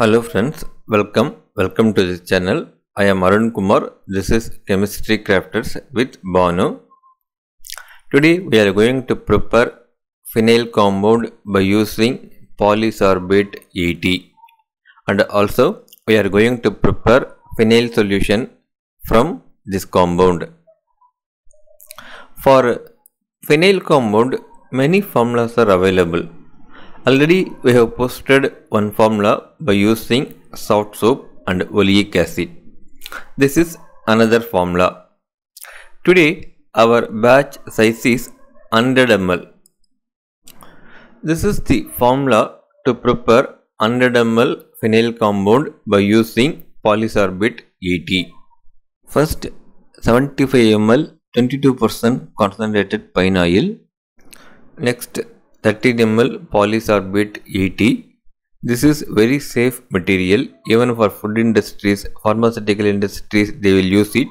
Hello friends, welcome, welcome to this channel. I am Arun Kumar. This is Chemistry Crafters with Banu. Today we are going to prepare phenyl compound by using polysorbate 80 and also we are going to prepare phenyl solution from this compound. For phenyl compound many formulas are available Already we have posted one formula by using soft soap and oleic acid. This is another formula. Today our batch size is 100 ml. This is the formula to prepare 100 ml phenyl compound by using polysorbate 80. First 75 ml 22% concentrated pine oil. Next 13 ml polysorbate 80 this is very safe material even for food industries pharmaceutical industries they will use it.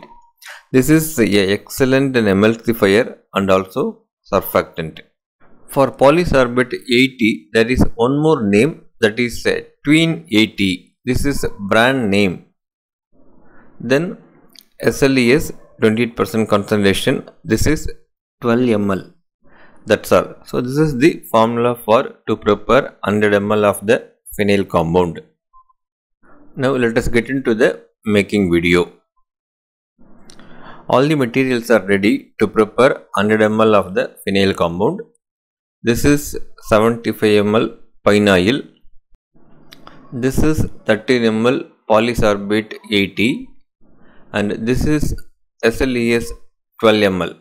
This is a excellent emulsifier and also surfactant. For polysorbate 80 there is one more name that is uh, tween 80 this is brand name. Then SLES 28% concentration. This is 12 ml that's all. So this is the formula for to prepare 100 ml of the phenyl compound. Now let us get into the making video. All the materials are ready to prepare 100 ml of the phenyl compound. This is 75 ml pine oil. This is 13 ml polysorbate 80 and this is SLES 12 ml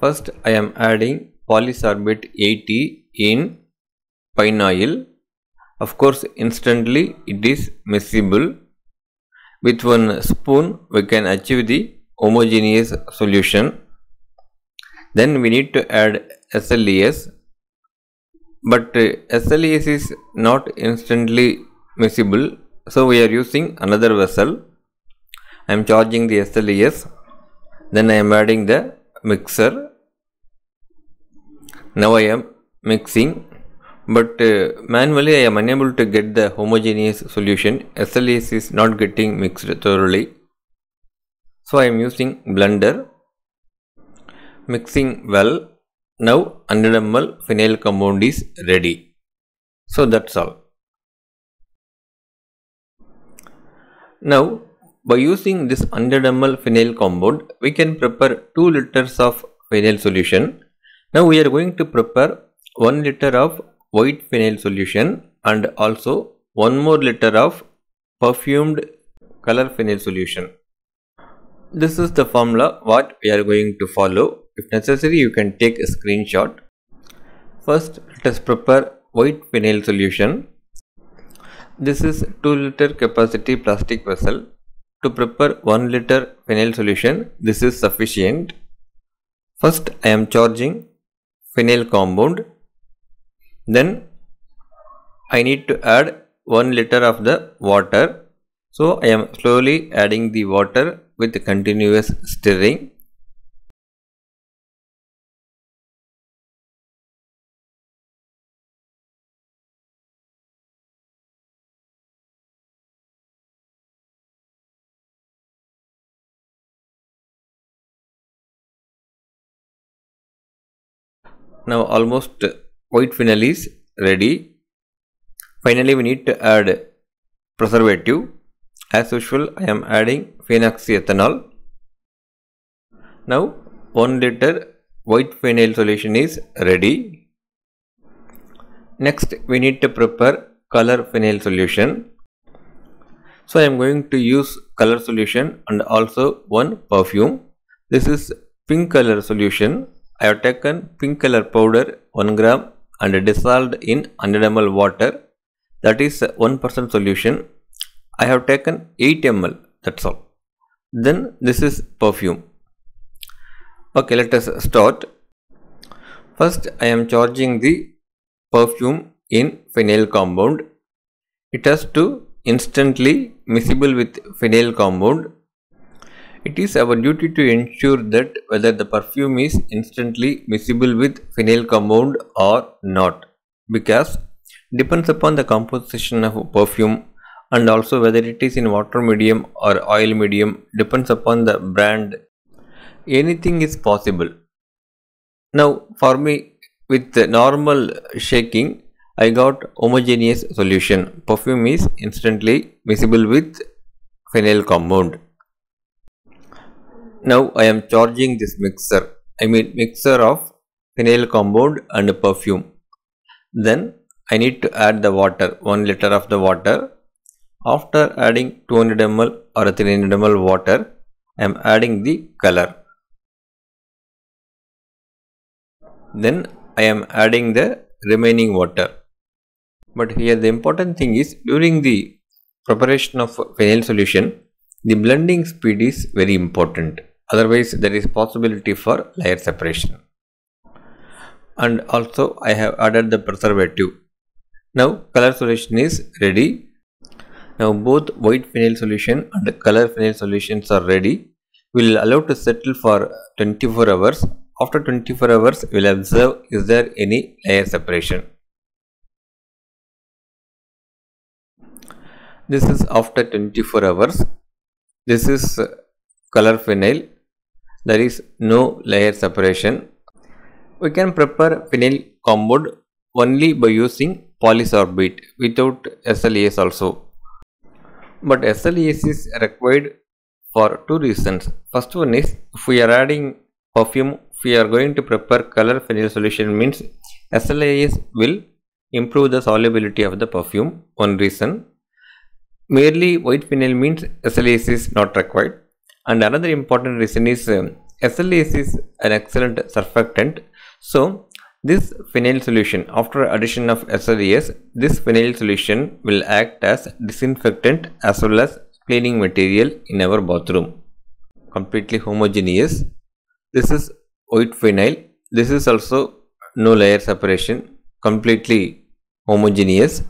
First I am adding polysorbate 80 in pine oil. Of course instantly it is miscible. With one spoon we can achieve the homogeneous solution. Then we need to add SLES but uh, SLES is not instantly miscible so we are using another vessel. I am charging the SLES then I am adding the mixer. Now I am mixing but uh, manually I am unable to get the homogeneous solution. SLES is not getting mixed thoroughly. So I am using blender mixing well. Now 100 ml phenyl compound is ready. So that's all. Now by using this 100 ml phenyl compound we can prepare 2 liters of phenyl solution now we are going to prepare 1 liter of white phenyl solution and also 1 more liter of perfumed color phenyl solution. This is the formula what we are going to follow. If necessary you can take a screenshot. First let us prepare white phenyl solution. This is 2 liter capacity plastic vessel. To prepare 1 liter phenyl solution. This is sufficient. First I am charging phenyl compound. Then I need to add 1 liter of the water. So I am slowly adding the water with continuous stirring now almost uh, white phenyl is ready. Finally we need to add preservative. As usual I am adding phenoxyethanol now 1 liter white phenyl solution is ready. Next we need to prepare color phenyl solution. So I am going to use color solution and also one perfume. This is pink color solution I have taken pink color powder 1 gram and dissolved in 100 ml water that is 1% solution. I have taken 8 ml that's all. Then this is perfume. Okay let us start. First I am charging the perfume in phenyl compound. It has to instantly miscible with phenyl compound it is our duty to ensure that whether the perfume is instantly miscible with phenyl compound or not. Because depends upon the composition of perfume and also whether it is in water medium or oil medium depends upon the brand. Anything is possible. Now for me with the normal shaking i got homogeneous solution. Perfume is instantly miscible with phenyl compound now i am charging this mixer. I mean mixer of phenyl compound and perfume. Then I need to add the water 1 liter of the water. After adding 200 ml or 300 ml water I am adding the color. Then I am adding the remaining water. But here the important thing is during the preparation of phenyl solution the blending speed is very important otherwise there is possibility for layer separation and also I have added the preservative now color solution is ready. Now both white phenyl solution and color phenyl solutions are ready. We will allow to settle for 24 hours. After 24 hours, we will observe is there any layer separation. This is after 24 hours. This is uh, color phenyl. There is no layer separation. We can prepare phenyl compound only by using polysorbate without SLES also. But SLES is required for two reasons. First one is if we are adding perfume, if we are going to prepare color phenyl solution means SLES will improve the solubility of the perfume. One reason. Merely white phenyl means SLES is not required. And another important reason is um, SLES is an excellent surfactant. So this phenyl solution, after addition of SLES, this phenyl solution will act as disinfectant as well as cleaning material in our bathroom. Completely homogeneous. This is white phenyl. This is also no layer separation. Completely homogeneous.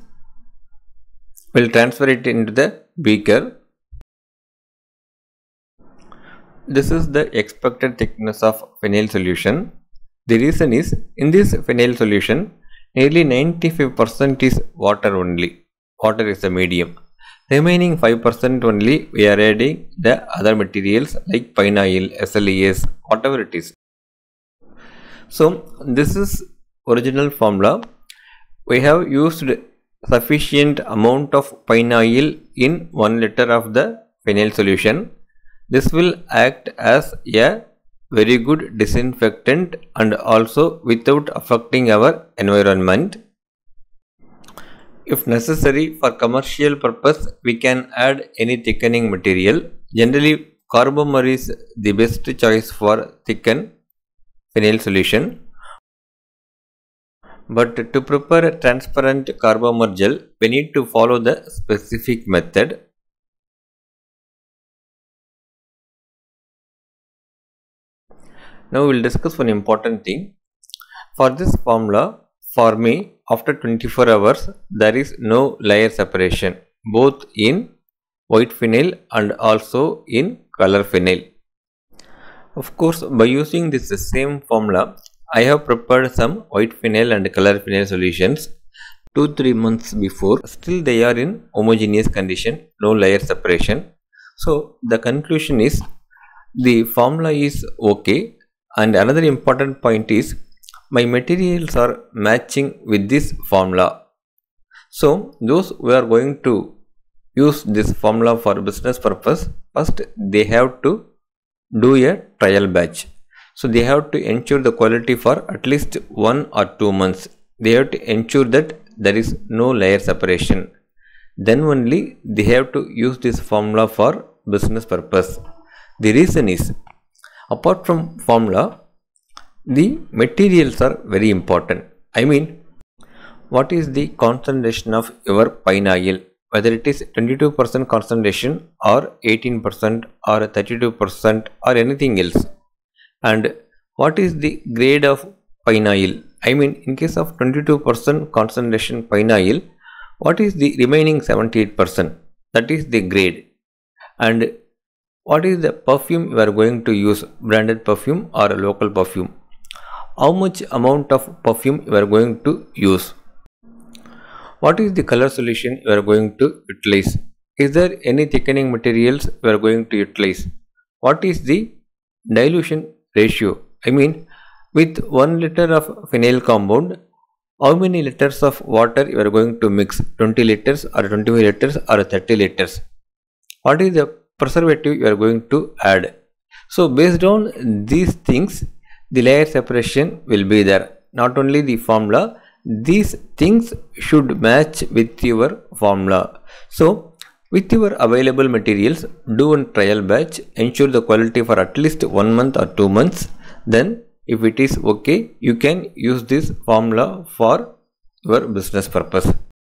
We'll transfer it into the beaker. This is the expected thickness of phenyl solution. The reason is in this phenyl solution nearly 95% is water only. Water is the medium. Remaining 5% only we are adding the other materials like pine oil, SLES, whatever it is. So this is original formula. We have used sufficient amount of pine oil in 1 liter of the phenyl solution. This will act as a very good disinfectant and also without affecting our environment. If necessary for commercial purpose, we can add any thickening material. Generally, carbomer is the best choice for thicken phenyl solution. But to prepare transparent carbomer gel, we need to follow the specific method. Now we will discuss one important thing. For this formula, for me, after 24 hours, there is no layer separation both in white phenyl and also in color phenyl. Of course, by using this same formula, I have prepared some white phenyl and color phenyl solutions 2-3 months before. Still they are in homogeneous condition, no layer separation. So the conclusion is the formula is okay and another important point is my materials are matching with this formula. So those who are going to use this formula for business purpose, first they have to do a trial batch. So they have to ensure the quality for at least one or two months. They have to ensure that there is no layer separation. Then only they have to use this formula for business purpose. The reason is apart from formula the materials are very important. I mean what is the concentration of your pine oil? Whether it is 22% concentration or 18% or 32% or anything else. And what is the grade of pine oil? I mean in case of 22% concentration pine oil what is the remaining 78% that is the grade. And what is the perfume you are going to use branded perfume or a local perfume how much amount of perfume you are going to use what is the color solution you are going to utilize? Is there any thickening materials you are going to utilize? What is the dilution ratio? I mean, with 1 liter of phenyl compound, how many liters of water you are going to mix? 20 liters or 25 liters or 30 liters? What is the preservative you are going to add? So, based on these things, the layer separation will be there. Not only the formula, these things should match with your formula. So, with your available materials, do one trial batch, ensure the quality for at least one month or two months. Then if it is okay, you can use this formula for your business purpose.